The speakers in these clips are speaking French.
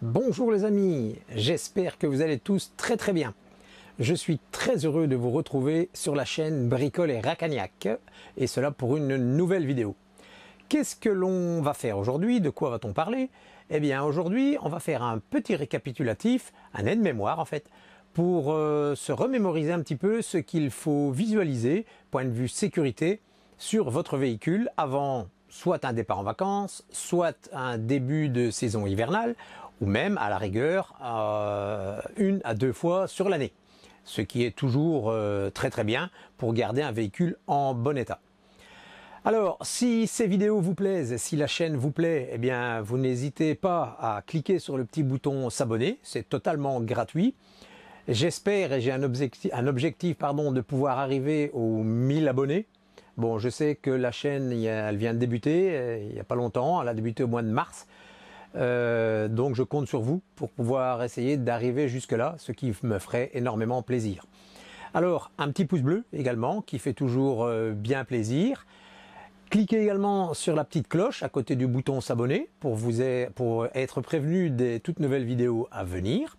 Bonjour les amis, j'espère que vous allez tous très très bien. Je suis très heureux de vous retrouver sur la chaîne Bricole et Racagnac et cela pour une nouvelle vidéo. Qu'est-ce que l'on va faire aujourd'hui? De quoi va-t-on parler? Eh bien aujourd'hui on va faire un petit récapitulatif, un aide-mémoire en fait, pour euh, se remémoriser un petit peu ce qu'il faut visualiser, point de vue sécurité, sur votre véhicule avant soit un départ en vacances, soit un début de saison hivernale, ou même à la rigueur euh, une à deux fois sur l'année, ce qui est toujours euh, très très bien pour garder un véhicule en bon état. Alors, si ces vidéos vous plaisent, si la chaîne vous plaît, eh bien, vous n'hésitez pas à cliquer sur le petit bouton s'abonner, c'est totalement gratuit. J'espère et j'ai un objectif, pardon, de pouvoir arriver aux 1000 abonnés. Bon, je sais que la chaîne, elle vient de débuter, euh, il n'y a pas longtemps, elle a débuté au mois de mars. Euh, donc je compte sur vous pour pouvoir essayer d'arriver jusque-là, ce qui me ferait énormément plaisir. Alors, un petit pouce bleu également, qui fait toujours euh, bien plaisir. Cliquez également sur la petite cloche à côté du bouton s'abonner pour, vous pour être prévenu des toutes nouvelles vidéos à venir.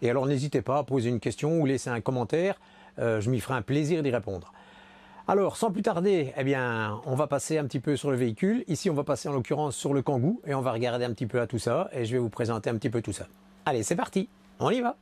Et alors n'hésitez pas à poser une question ou laisser un commentaire, euh, je m'y ferai un plaisir d'y répondre. Alors, sans plus tarder, eh bien, on va passer un petit peu sur le véhicule. Ici, on va passer en l'occurrence sur le Kangoo et on va regarder un petit peu à tout ça et je vais vous présenter un petit peu tout ça. Allez, c'est parti, on y va.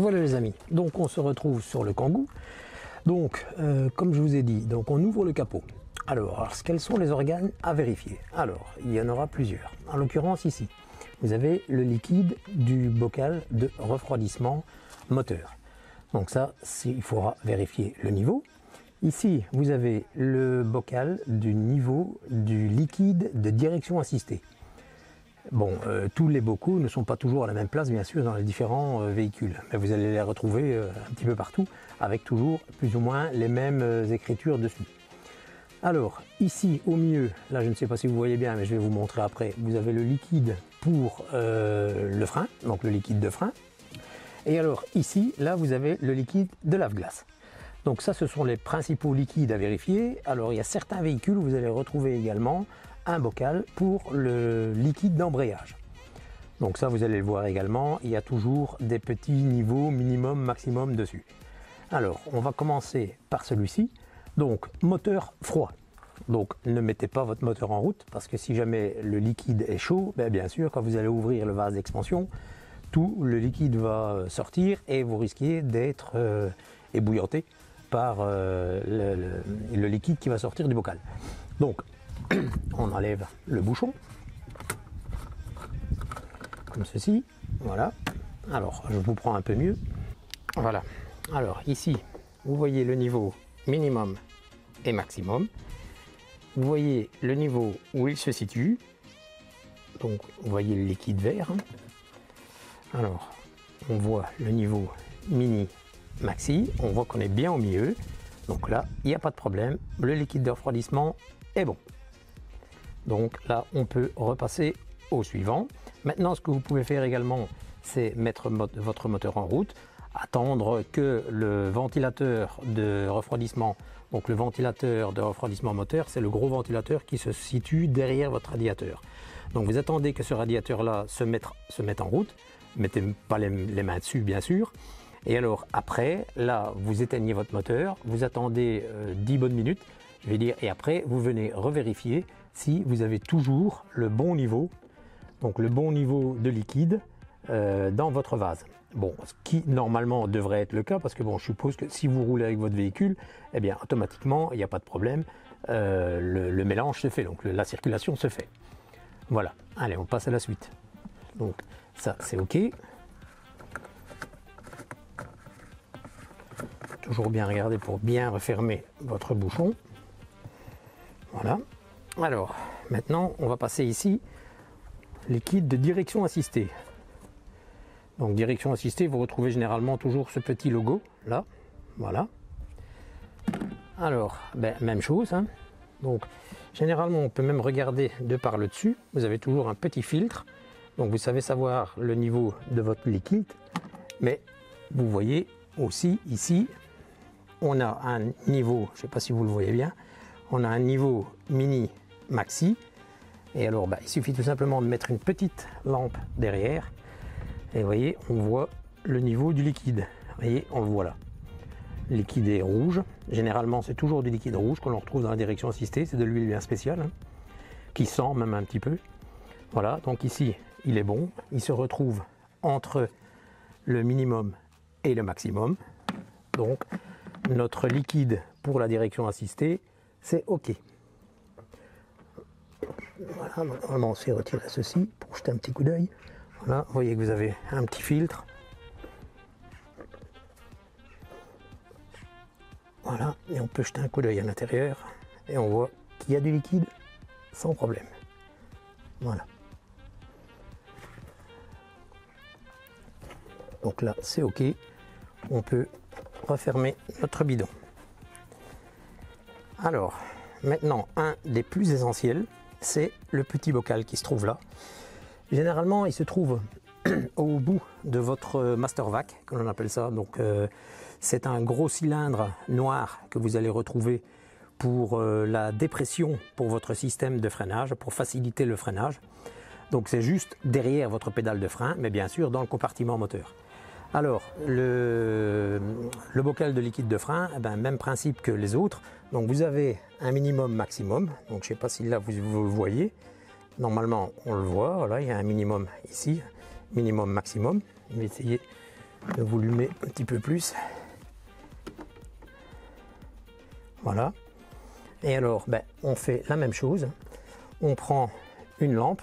Voilà les amis, donc on se retrouve sur le Kangoo. Donc, euh, comme je vous ai dit, donc on ouvre le capot. Alors, quels sont les organes à vérifier? Alors, il y en aura plusieurs. En l'occurrence ici, vous avez le liquide du bocal de refroidissement moteur. Donc ça, il faudra vérifier le niveau. Ici, vous avez le bocal du niveau du liquide de direction assistée. Bon, euh, tous les bocaux ne sont pas toujours à la même place, bien sûr, dans les différents euh, véhicules, mais vous allez les retrouver euh, un petit peu partout, avec toujours plus ou moins les mêmes écritures dessus. Alors, ici, au milieu, là, je ne sais pas si vous voyez bien, mais je vais vous montrer après, vous avez le liquide pour le frein, donc le liquide de frein. Et alors, ici, là, vous avez le liquide de lave-glace. Donc ça, ce sont les principaux liquides à vérifier. Alors, il y a certains véhicules où vous allez retrouver également un bocal pour le liquide d'embrayage. Donc ça, vous allez le voir également, il y a toujours des petits niveaux minimum, maximum dessus. Alors, on va commencer par celui-ci. Donc, moteur froid. Donc, ne mettez pas votre moteur en route parce que si jamais le liquide est chaud, ben, bien sûr, quand vous allez ouvrir le vase d'expansion, tout le liquide va sortir et vous risquez d'être euh, ébouillanté par euh, le, le, liquide qui va sortir du bocal. Donc, on enlève le bouchon, comme ceci, voilà. Alors, je vous prends un peu mieux. Voilà. Alors, ici, vous voyez le niveau minimum et maximum. Vous voyez le niveau où il se situe. Donc, vous voyez le liquide vert. Alors, on voit le niveau mini maxi. On voit qu'on est bien au milieu. Donc là, il n'y a pas de problème. Le liquide de refroidissement est bon. Donc là, on peut repasser au suivant. Maintenant, ce que vous pouvez faire également, c'est mettre votre moteur en route, attendre que le ventilateur de refroidissement, donc le ventilateur de refroidissement moteur, c'est le gros ventilateur qui se situe derrière votre radiateur. Donc vous attendez que ce radiateur-là se mette, se mette en route, mettez pas les, mains dessus bien sûr, et alors après, là, vous éteignez votre moteur, vous attendez 10 euh, bonnes minutes, je vais dire, et après, vous venez revérifier si vous avez toujours le bon niveau, donc le bon niveau de liquide euh, dans votre vase. Bon, ce qui normalement devrait être le cas, parce que bon, je suppose que si vous roulez avec votre véhicule, eh bien automatiquement, il n'y a pas de problème, euh, le, mélange se fait, donc la circulation se fait. Voilà, allez, on passe à la suite. Donc ça, c'est OK. Toujours bien regarder pour bien refermer votre bouchon. Voilà. Alors, maintenant, on va passer ici kits de direction assistée. Donc, direction assistée, vous retrouvez généralement toujours ce petit logo là. Voilà. Alors, ben, même chose. hein. Donc, généralement, on peut même regarder de par le dessus. Vous avez toujours un petit filtre. Donc, vous savez savoir le niveau de votre liquide. Mais vous voyez aussi ici, on a un niveau, je ne sais pas si vous le voyez bien, on a un niveau mini maxi. Et alors, bah, il suffit tout simplement de mettre une petite lampe derrière. Et vous voyez, on voit le niveau du liquide. Vous voyez, on le voit là. Le liquide est rouge. Généralement, c'est toujours du liquide rouge qu'on retrouve dans la direction assistée. C'est de l'huile bien spéciale, hein, qui sent même un petit peu. Voilà, donc ici, il est bon. Il se retrouve entre le minimum et le maximum. Donc, notre liquide pour la direction assistée, c'est OK. Voilà, normalement on se fait retirer ceci pour jeter un petit coup d'œil. Voilà, vous voyez que vous avez un petit filtre. Voilà, et on peut jeter un coup d'œil à l'intérieur et on voit qu'il y a du liquide sans problème. Voilà. Donc là, c'est OK. On peut refermer notre bidon. Alors, maintenant, un des plus essentiels, c'est le petit bocal qui se trouve là. Généralement, il se trouve au bout de votre master vac, comme on appelle ça. Donc, euh, c'est un gros cylindre noir que vous allez retrouver pour euh, la dépression pour votre système de freinage, pour faciliter le freinage. Donc, c'est juste derrière votre pédale de frein, mais bien sûr dans le compartiment moteur. Alors, le, le, bocal de liquide de frein, eh ben, même principe que les autres. Donc, vous avez un minimum maximum. Donc, je ne sais pas si là vous, vous, le voyez. Normalement, on le voit. Il y a un minimum ici, minimum maximum. Je vais essayer de vous l'allumer un petit peu plus. Voilà. Et alors, ben, on fait la même chose. On prend une lampe.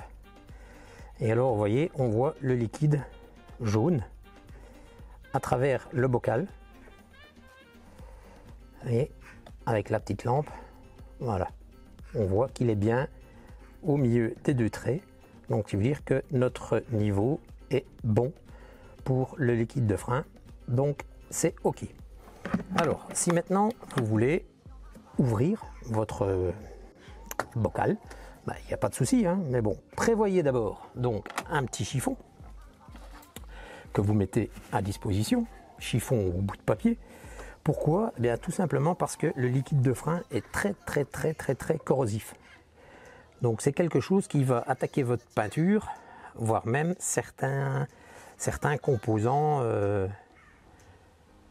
Et alors, vous voyez, on voit le liquide jaune à travers le bocal. Et avec la petite lampe, voilà, on voit qu'il est bien au milieu des deux traits. Donc, ça veut dire que notre niveau est bon pour le liquide de frein. Donc, c'est OK. Alors, si maintenant vous voulez ouvrir votre bocal, il bah, n'y a pas de souci, hein, mais bon, prévoyez d'abord donc un petit chiffon que vous mettez à disposition, chiffon ou bout de papier. Pourquoi eh bien, Tout simplement parce que le liquide de frein est très très très très très corrosif. Donc c'est quelque chose qui va attaquer votre peinture, voire même certains, composants, euh,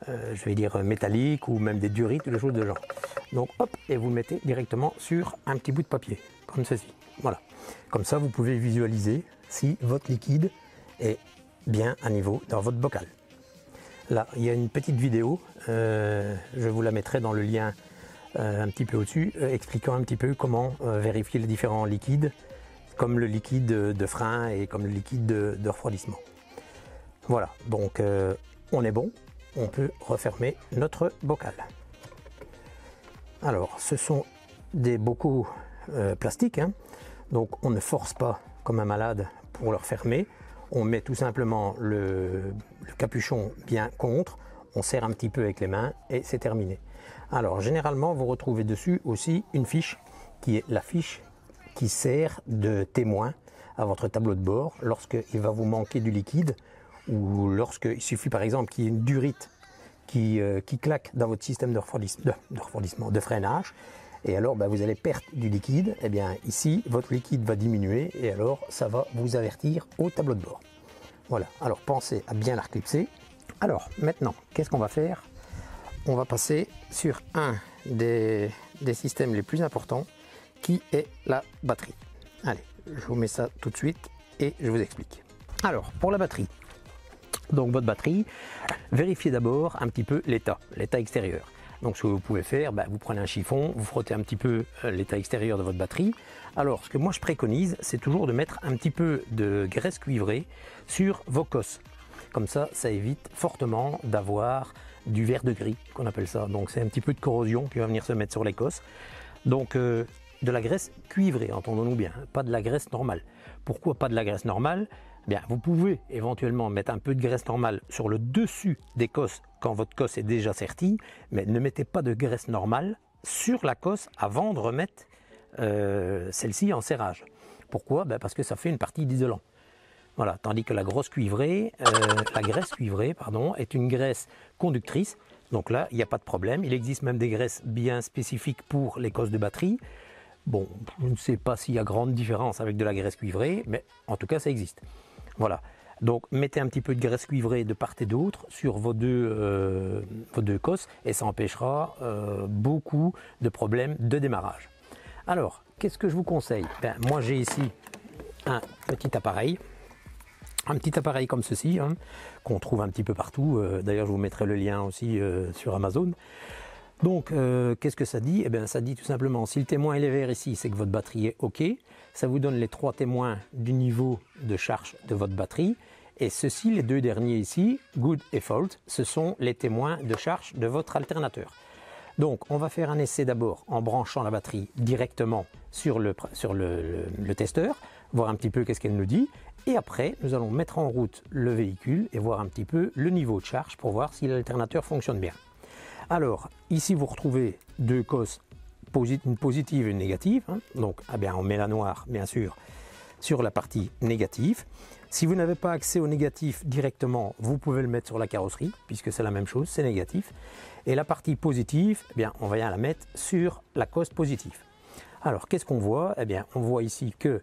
euh, je vais dire métalliques ou même des durites des choses de genre. Donc hop, et vous le mettez directement sur un petit bout de papier, comme ceci. Voilà. Comme ça, vous pouvez visualiser si votre liquide est bien à niveau dans votre bocal. Là, il y a une petite vidéo, euh, je vous la mettrai dans le lien euh, un petit peu au-dessus, euh, expliquant un petit peu comment vérifier les différents liquides, comme le liquide de frein et comme le liquide de, refroidissement. Voilà, donc on est bon, on peut refermer notre bocal. Alors, ce sont des bocaux plastiques, hein, donc on ne force pas comme un malade pour le refermer on met tout simplement le, capuchon bien contre, on serre un petit peu avec les mains et c'est terminé. Alors généralement vous retrouvez dessus aussi une fiche qui est la fiche qui sert de témoin à votre tableau de bord lorsqu'il va vous manquer du liquide ou lorsqu'il suffit par exemple qu'il y ait une durite qui, euh, claque dans votre système de, refroidissement, de freinage et alors ben, vous allez perdre du liquide, eh bien ici votre liquide va diminuer et alors ça va vous avertir au tableau de bord. Voilà, alors pensez à bien la reclipser. Alors maintenant, qu'est-ce qu'on va faire? On va passer sur un des, des, systèmes les plus importants qui est la batterie. Allez, je vous mets ça tout de suite et je vous explique. Alors, pour la batterie, donc votre batterie, vérifiez d'abord un petit peu l'état, l'état extérieur. Donc ce que vous pouvez faire, bah, vous prenez un chiffon, vous frottez un petit peu l'état extérieur de votre batterie. Alors ce que moi je préconise, c'est toujours de mettre un petit peu de graisse cuivrée sur vos cosses. Comme ça, ça évite fortement d'avoir du verre de gris, qu'on appelle ça. Donc c'est un petit peu de corrosion qui va venir se mettre sur les cosses. Donc euh, de la graisse cuivrée, entendons-nous bien, pas de la graisse normale. Pourquoi pas de la graisse normale? Bien, vous pouvez éventuellement mettre un peu de graisse normale sur le dessus des cosses quand votre cosse est déjà sertie, mais ne mettez pas de graisse normale sur la cosse avant de remettre euh, celle-ci en serrage. Pourquoi? Ben Parce que ça fait une partie d'isolant. Voilà, tandis que la grosse cuivrée, euh, la graisse cuivrée, pardon, est une graisse conductrice. Donc là, il n'y a pas de problème. Il existe même des graisses bien spécifiques pour les cosses de batterie. Bon, je ne sais pas s'il y a grande différence avec de la graisse cuivrée, mais en tout cas, ça existe. Voilà. Donc, mettez un petit peu de graisse cuivrée de part et d'autre sur vos deux, euh, vos deux cosses et ça empêchera euh, beaucoup de problèmes de démarrage. Alors, qu'est-ce que je vous conseille? Ben, Moi, j'ai ici un petit appareil un petit appareil comme ceci, hein, qu'on trouve un petit peu partout. Euh, d'ailleurs, je vous mettrai le lien aussi euh, sur Amazon. Donc, euh, qu'est-ce que ça dit? Eh bien, ça dit tout simplement, si le témoin est vert ici, c'est que votre batterie est OK. Ça vous donne les trois témoins du niveau de charge de votre batterie. Et ceci, les deux derniers ici, good et fault, ce sont les témoins de charge de votre alternateur. Donc, on va faire un essai d'abord en branchant la batterie directement sur le, sur le testeur, voir un petit peu qu'est-ce qu'elle nous dit. Et après, nous allons mettre en route le véhicule et voir un petit peu le niveau de charge pour voir si l'alternateur fonctionne bien. Alors, ici vous retrouvez deux cosses, une positive et une négative. Hein. Donc, eh bien, on met la noire, bien sûr, sur la partie négative. Si vous n'avez pas accès au négatif directement, vous pouvez le mettre sur la carrosserie, puisque c'est la même chose, c'est négatif. Et la partie positive, eh bien, on va la mettre sur la cosse positive. Alors, qu'est-ce qu'on voit? Eh bien, on voit ici que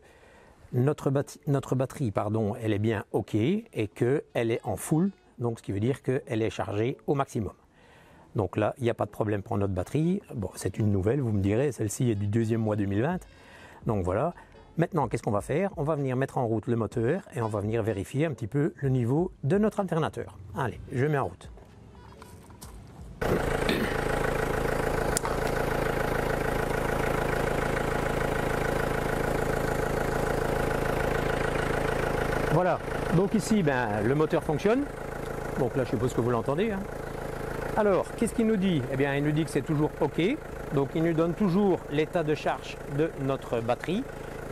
notre, batterie, pardon, elle est bien OK et qu'elle est en full, donc ce qui veut dire qu'elle est chargée au maximum. Donc là, il n'y a pas de problème pour notre batterie. Bon, c'est une nouvelle, vous me direz, celle-ci est du deuxième mois 2020. Donc voilà. Maintenant, qu'est-ce qu'on va faire? On va venir mettre en route le moteur et on va venir vérifier un petit peu le niveau de notre alternateur. Allez, je mets en route. Voilà, donc ici ben, le moteur fonctionne. Donc là je suppose que vous l'entendez. Hein. Alors, qu'est-ce qu'il nous dit? Eh bien il nous dit que c'est toujours OK. Donc il nous donne toujours l'état de charge de notre batterie.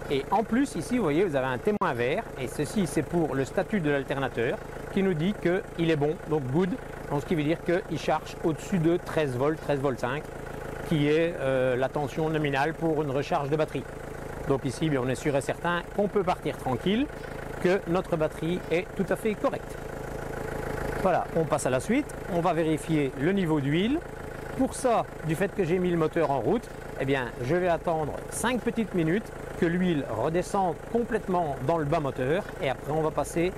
Et en plus ici vous voyez vous avez un témoin vert et ceci c'est pour le statut de l'alternateur qui nous dit qu'il est bon, donc good, donc ce qui veut dire qu'il charge au-dessus de 13 volts, 13 volts 5 qui est euh, la tension nominale pour une recharge de batterie. Donc ici on est sûr et certain qu'on peut partir tranquille que notre batterie est tout à fait correcte. Voilà, on passe à la suite. On va vérifier le niveau d'huile. Pour ça, du fait que j'ai mis le moteur en route, eh bien, je vais attendre 5 petites minutes que l'huile redescende complètement dans le bas moteur et après on va passer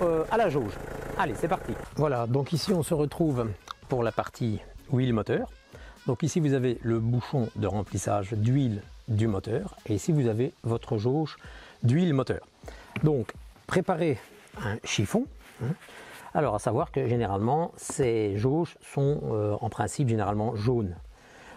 euh, à la jauge. Allez, c'est parti. Voilà, donc ici on se retrouve pour la partie huile moteur. Donc ici vous avez le bouchon de remplissage d'huile du moteur et ici vous avez votre jauge d'huile moteur. Donc préparer un chiffon. Hein. Alors à savoir que généralement ces jauges sont euh, en principe généralement jaunes.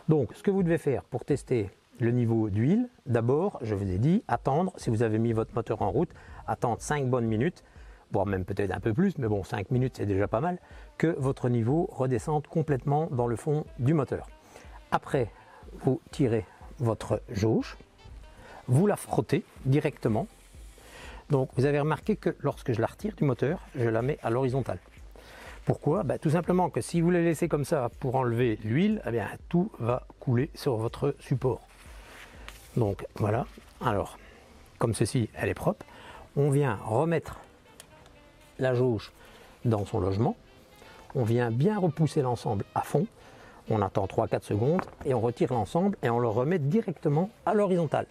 Donc ce que vous devez faire pour tester le niveau d'huile, d'abord je vous ai dit attendre, si vous avez mis votre moteur en route, attendre 5 bonnes minutes, voire même peut-être un peu plus, mais bon 5 minutes c'est déjà pas mal, que votre niveau redescende complètement dans le fond du moteur. Après, vous tirez votre jauge, vous la frottez directement donc vous avez remarqué que lorsque je la retire du moteur, je la mets à l'horizontale. Pourquoi? Ben, Tout simplement que si vous la laissez comme ça pour enlever l'huile, eh bien, tout va couler sur votre support. Donc voilà, alors comme ceci, elle est propre. On vient remettre la jauge dans son logement. On vient bien repousser l'ensemble à fond. On attend 3-4 secondes et on retire l'ensemble et on le remet directement à l'horizontale.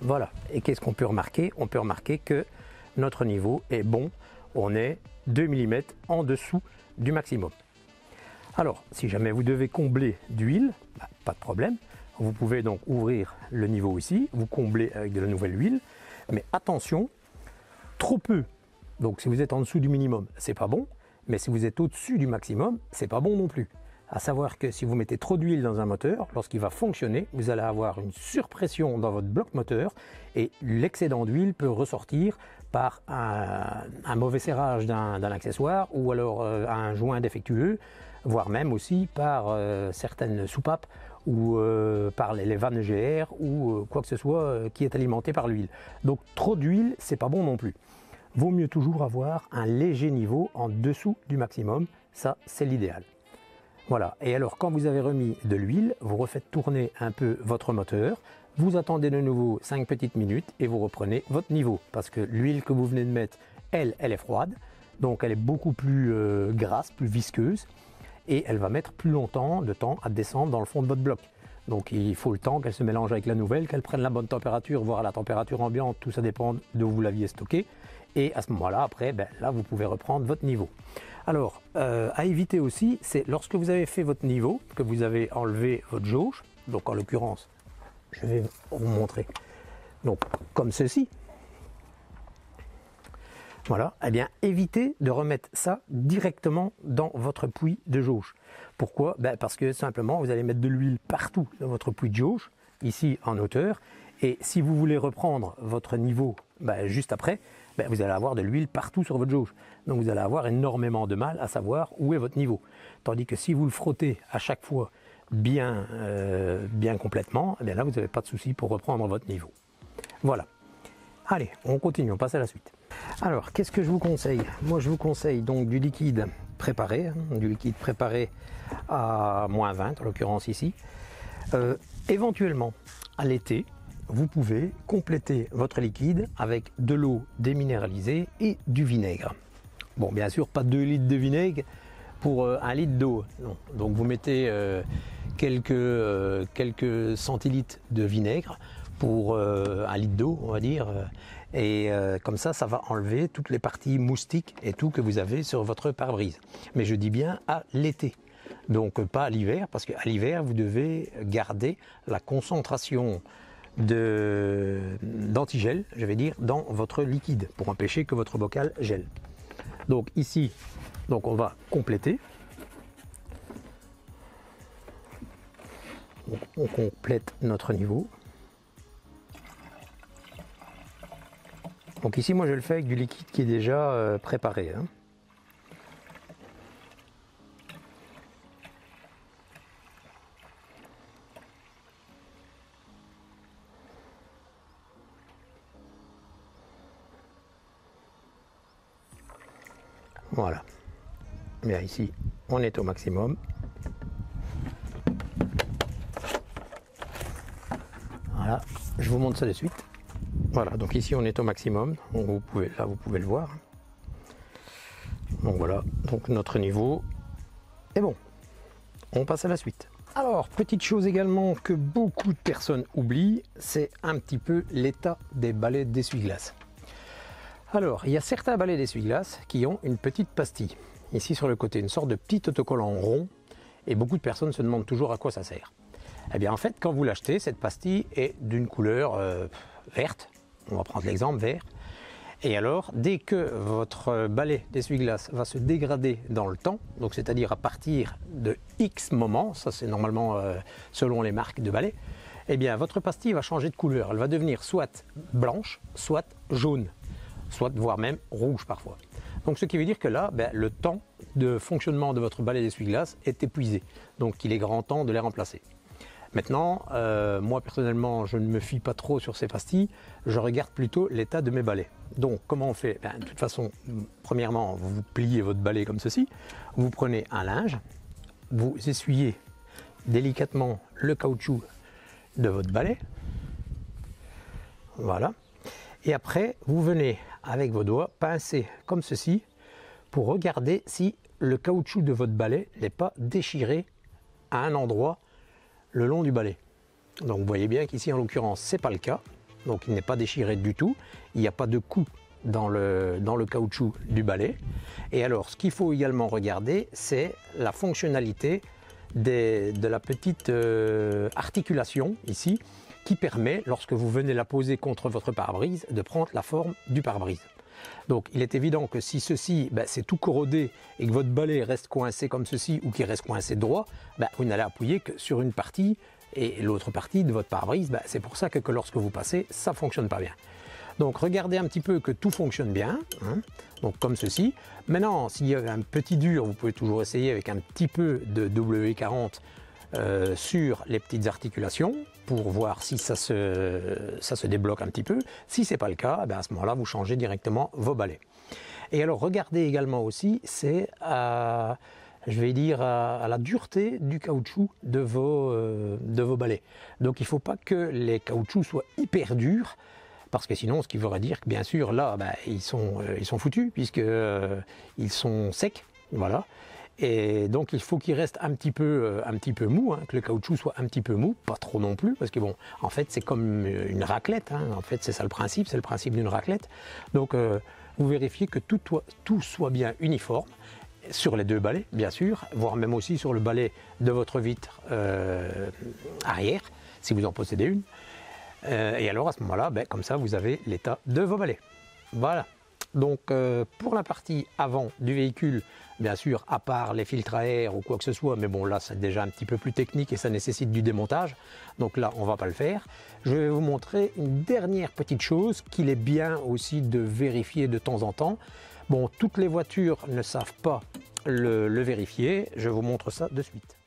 Voilà. Et qu'est-ce qu'on peut remarquer? On peut remarquer que notre niveau est bon. On est 2 mm en dessous du maximum. Alors, si jamais vous devez combler d'huile, bah, pas de problème. Vous pouvez donc ouvrir le niveau ici, vous comblez avec de la nouvelle huile. Mais attention, trop peu. Donc si vous êtes en dessous du minimum, c'est pas bon. Mais si vous êtes au-dessus du maximum, c'est pas bon non plus à savoir que si vous mettez trop d'huile dans un moteur, lorsqu'il va fonctionner, vous allez avoir une surpression dans votre bloc moteur et l'excédent d'huile peut ressortir par un, mauvais serrage d'un accessoire ou alors euh, un joint défectueux, voire même aussi par euh, certaines soupapes ou euh, par les, vannes GR ou quoi que ce soit qui est alimenté par l'huile. Donc trop d'huile, c'est pas bon non plus. Vaut mieux toujours avoir un léger niveau en dessous du maximum, ça c'est l'idéal. Voilà, et alors quand vous avez remis de l'huile, vous refaites tourner un peu votre moteur, vous attendez de nouveau 5 petites minutes et vous reprenez votre niveau. Parce que l'huile que vous venez de mettre, elle, elle est froide, donc elle est beaucoup plus euh, grasse, plus visqueuse, et elle va mettre plus longtemps de temps à descendre dans le fond de votre bloc. Donc il faut le temps qu'elle se mélange avec la nouvelle, qu'elle prenne la bonne température, voire la température ambiante, tout ça dépend de où vous l'aviez stocké. Et à ce moment-là, après, ben, là, vous pouvez reprendre votre niveau. Alors, euh, à éviter aussi, c'est lorsque vous avez fait votre niveau, que vous avez enlevé votre jauge, donc en l'occurrence, je vais vous montrer, donc comme ceci, voilà, eh bien évitez de remettre ça directement dans votre puits de jauge. Pourquoi? Ben, Parce que simplement vous allez mettre de l'huile partout dans votre puits de jauge, ici en hauteur, et si vous voulez reprendre votre niveau ben, juste après, ben, vous allez avoir de l'huile partout sur votre jauge. Donc vous allez avoir énormément de mal à savoir où est votre niveau. Tandis que si vous le frottez à chaque fois bien, euh, bien complètement, eh là vous n'avez pas de souci pour reprendre votre niveau. Voilà. Allez, on continue, on passe à la suite. Alors, qu'est-ce que je vous conseille? Moi, je vous conseille donc du liquide préparé, hein, du liquide préparé à moins 20, en l'occurrence ici. Euh, éventuellement, à l'été, vous pouvez compléter votre liquide avec de l'eau déminéralisée et du vinaigre. Bon, bien sûr, pas 2 litres de vinaigre pour euh, un litre d'eau. Donc, vous mettez euh, quelques, quelques centilitres de vinaigre pour un litre d'eau, on va dire. Et euh, comme ça, ça va enlever toutes les parties moustiques et tout que vous avez sur votre pare-brise. Mais je dis bien à l'été. Donc pas à l'hiver, parce qu'à l'hiver, vous devez garder la concentration d'antigel, je vais dire, dans votre liquide pour empêcher que votre bocal gèle. Donc ici, donc on va compléter. on complète notre niveau. Donc ici, moi, je le fais avec du liquide qui est déjà euh, préparé. Hein. Ici, on est au maximum. Voilà, je vous montre ça de suite. Voilà, donc ici on est au maximum, vous pouvez, là vous pouvez le voir. Donc voilà, donc notre niveau est bon. On passe à la suite. Alors, petite chose également que beaucoup de personnes oublient, c'est un petit peu l'état des balais d'essuie-glace. Alors, il y a certains balais d'essuie-glace qui ont une petite pastille. Ici sur le côté, une sorte de petit autocollant rond. Et beaucoup de personnes se demandent toujours à quoi ça sert. Eh bien en fait, quand vous l'achetez, cette pastille est d'une couleur euh, verte, on va prendre l'exemple vert. Et alors, dès que votre balai d'essuie-glace va se dégrader dans le temps, donc c'est-à-dire à partir de X moments, ça c'est normalement euh, selon les marques de balai, eh bien votre pastille va changer de couleur. Elle va devenir soit blanche, soit jaune, soit voire même rouge parfois. Donc ce qui veut dire que là, ben, le temps de fonctionnement de votre balai d'essuie-glace est épuisé. Donc il est grand temps de les remplacer. Maintenant, euh, moi personnellement, je ne me fie pas trop sur ces pastilles, je regarde plutôt l'état de mes balais. Donc, comment on fait? Ben, De toute façon, premièrement, vous pliez votre balai comme ceci, vous prenez un linge, vous essuyez délicatement le caoutchouc de votre balai, voilà, et après, vous venez avec vos doigts pincer comme ceci pour regarder si le caoutchouc de votre balai n'est pas déchiré à un endroit le long du balai. Donc vous voyez bien qu'ici en l'occurrence c'est pas le cas, donc il n'est pas déchiré du tout, il n'y a pas de coup dans le, dans le caoutchouc du balai. Et alors ce qu'il faut également regarder c'est la fonctionnalité de la petite euh, articulation ici qui permet lorsque vous venez la poser contre votre pare-brise de prendre la forme du pare-brise. Donc il est évident que si ceci, ben, c'est tout corrodé et que votre balai reste coincé comme ceci ou qu'il reste coincé droit, ben, vous n'allez appuyer que sur une partie et l'autre partie de votre pare-brise, ben, c'est pour ça que, lorsque vous passez, ça ne fonctionne pas bien. Donc regardez un petit peu que tout fonctionne bien, hein. donc comme ceci. Maintenant, s'il y a un petit dur, vous pouvez toujours essayer avec un petit peu de W40 euh, sur les petites articulations pour voir si ça se, ça se débloque un petit peu. Si ce n'est pas le cas, eh à ce moment-là, vous changez directement vos balais. Et alors, regardez également aussi, c'est euh, je vais dire, à, la dureté du caoutchouc de vos, de vos balais. Donc il ne faut pas que les caoutchoucs soient hyper durs, parce que sinon, ce qui voudrait dire que bien sûr, là, ben, ils, sont, ils sont foutus, puisqu'ils ils sont secs, voilà. Et donc il faut qu'il reste un petit peu, euh, mou, hein, que le caoutchouc soit un petit peu mou, pas trop non plus, parce que bon, en fait c'est comme une raclette, hein. en fait c'est ça le principe, c'est le principe d'une raclette. Donc euh, vous vérifiez que tout, soit bien uniforme, sur les deux balais bien sûr, voire même aussi sur le balai de votre vitre euh, arrière, si vous en possédez une. et alors à ce moment-là, ben, comme ça vous avez l'état de vos balais. Voilà. Donc euh, pour la partie avant du véhicule, bien sûr, à part les filtres à air ou quoi que ce soit, mais bon là c'est déjà un petit peu plus technique et ça nécessite du démontage, donc là on va pas le faire. Je vais vous montrer une dernière petite chose qu'il est bien aussi de vérifier de temps en temps. Bon, toutes les voitures ne savent pas le vérifier, je vous montre ça de suite.